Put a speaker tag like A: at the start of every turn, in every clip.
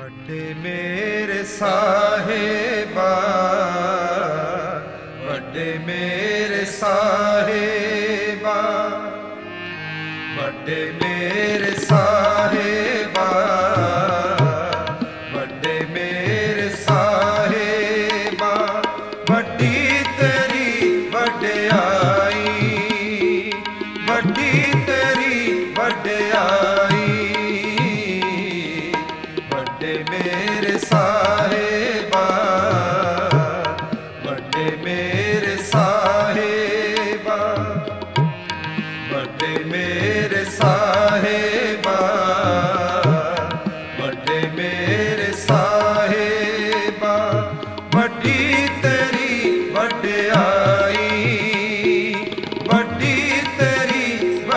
A: ਵੱਡੇ ਮੇਰੇ ਸਾਹਿਬਾ।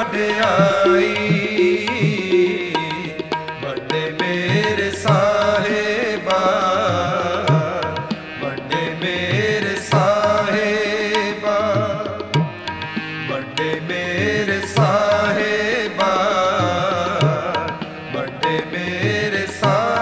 A: ਵਡਿਆਈ ਵੱਡੇ ਮੇਰੇ ਸਾਹਿਬਾ ਵੱਡੇ ਮੇਰੇ ਸਾਹਿਬਾ ਵੱਡੇ ਮੇਰੇ ਸਾਹਿਬਾ ਵੱਡੇ ਮੇਰੇ ਸਾਹਿਬਾ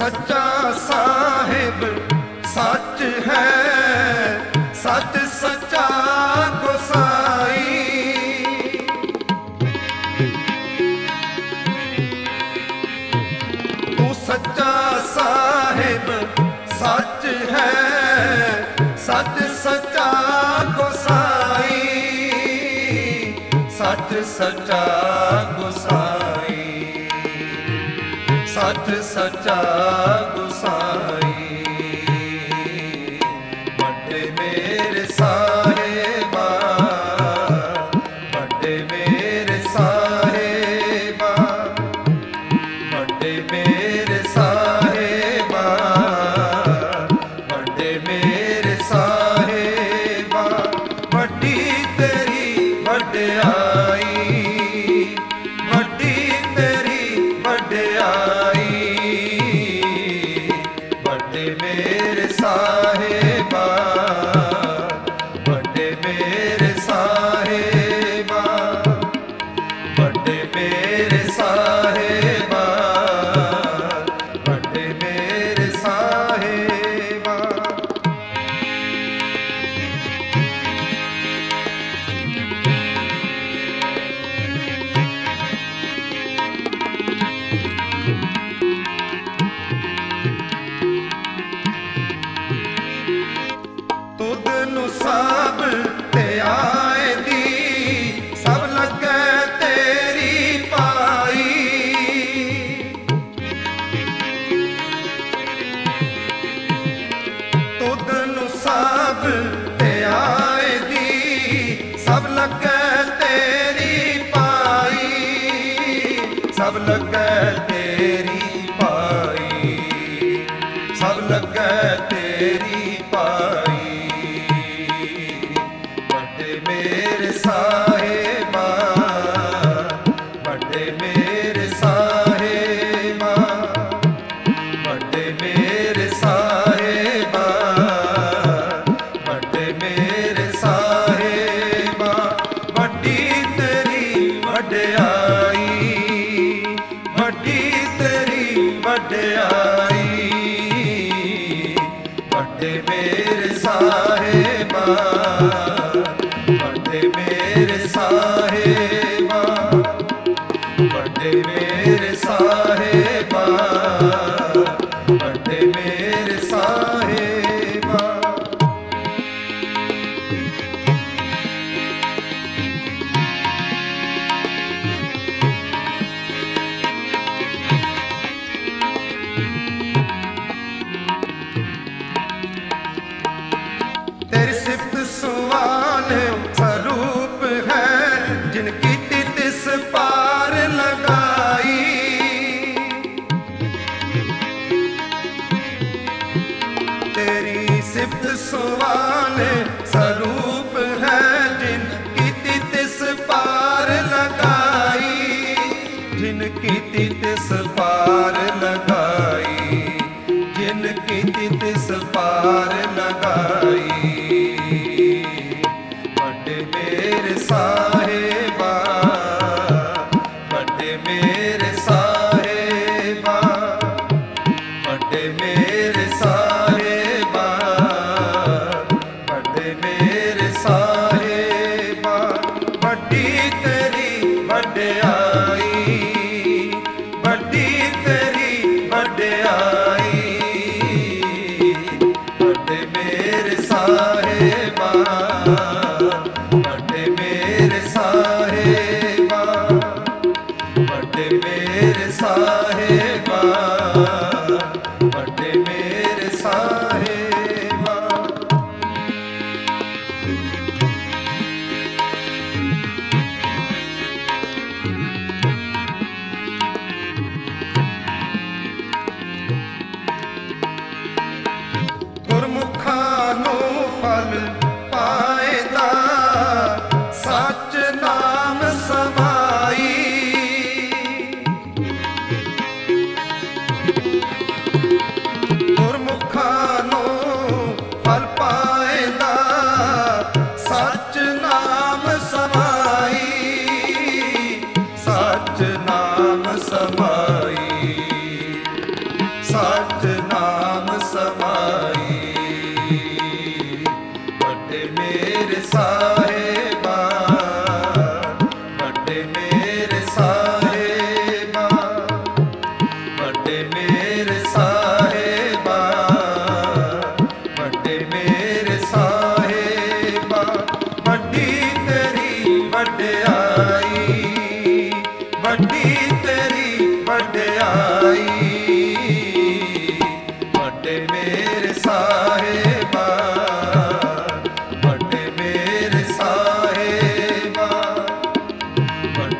A: ਸੱਚਾ ਸਾਹਿਬ, ਸੱਚ ਹੈ ਸਤ ਸੱਚਾ ਗੋਸਾਈ। ਤੂੰ ਸੱਚਾ ਸਾਹਿਬ, ਸੱਚ ਹੈ ਸਤ ਸੱਚਾ ਗੋਸਾਈ। ਸੱਚ ਸੱਚਾ ਗੋਸਾਈ ਆਈ। ਤੇਰੀ ਵਡਿਆਈ। ਵੱਡੇ ਮੇਰ ਸਾਹਿਬਾ ਸਾਰੇ ਸਾਹਿਬਾ समा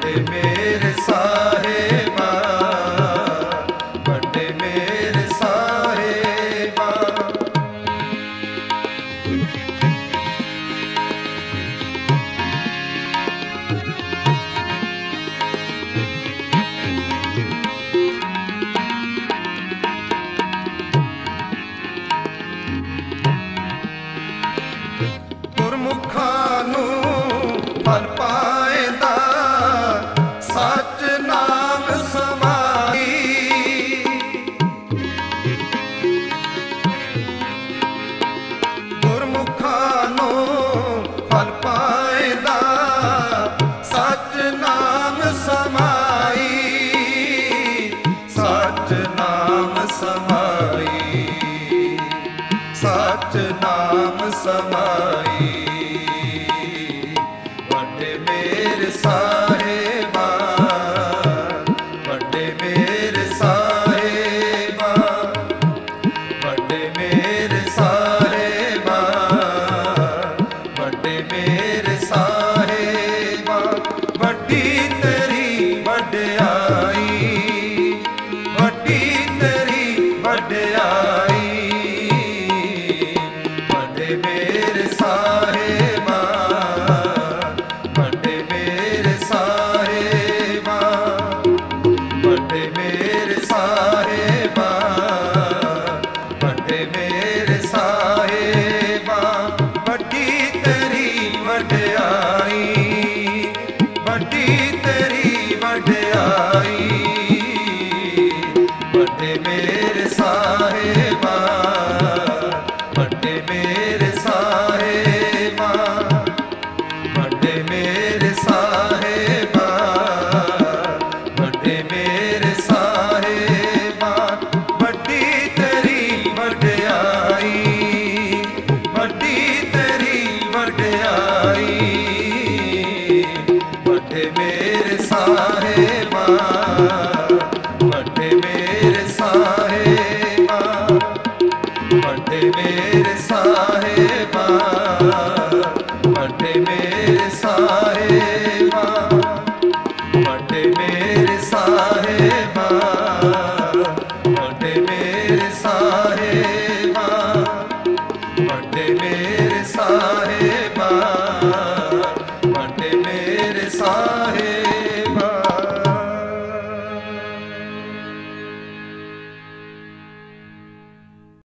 A: ਵੱਡੇ ਮੇਰੇ ਮੇਰੇ ਸਾਹਿਬਾ